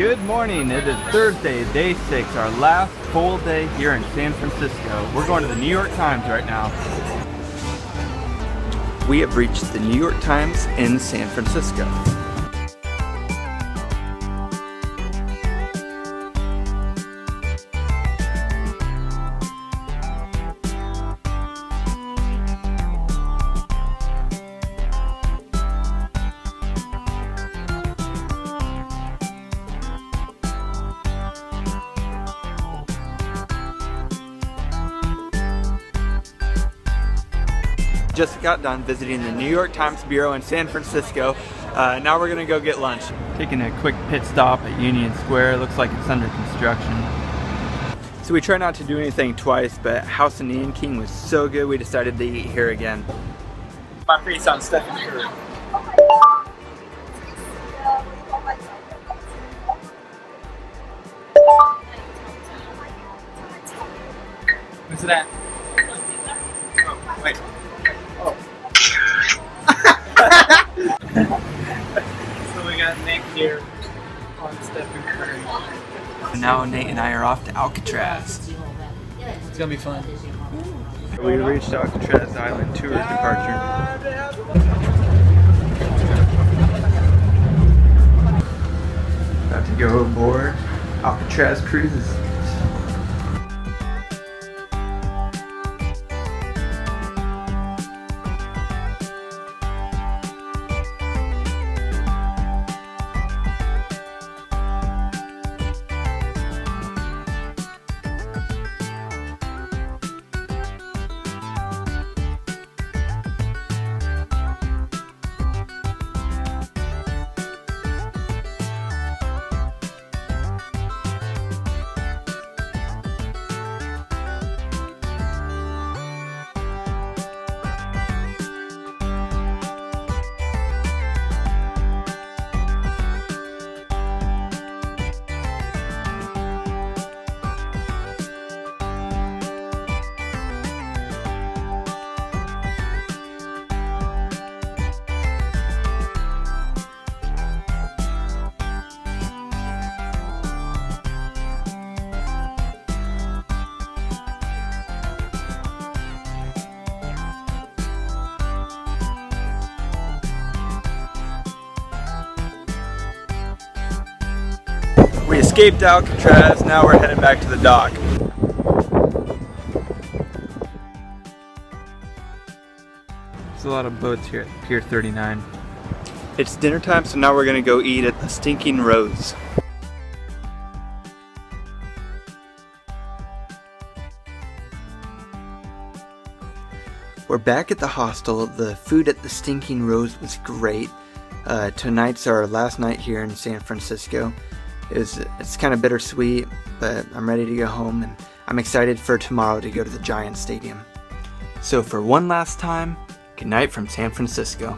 Good morning. It is Thursday, day six, our last full day here in San Francisco. We're going to the New York Times right now. We have reached the New York Times in San Francisco. Just got done visiting the New York Times Bureau in San Francisco. Uh, now we're gonna go get lunch. Taking a quick pit stop at Union Square. Looks like it's under construction. So we try not to do anything twice, but House of Nanking was so good we decided to eat here again. My face on Stephen Curry. What's that? Oh, wait. So we got Nick here on Stephen Curry. Now Nate and I are off to Alcatraz. It's gonna be fun. We reached Alcatraz Island tourist departure. About to go aboard Alcatraz Cruises. We escaped Alcatraz, now we're heading back to the dock. There's a lot of boats here at Pier 39. It's dinner time, so now we're gonna go eat at the Stinking Rose. We're back at the hostel. The food at the Stinking Rose was great. Uh, tonight's our last night here in San Francisco. It's kind of bittersweet, but I'm ready to go home and I'm excited for tomorrow to go to the Giant Stadium. So for one last time, good night from San Francisco.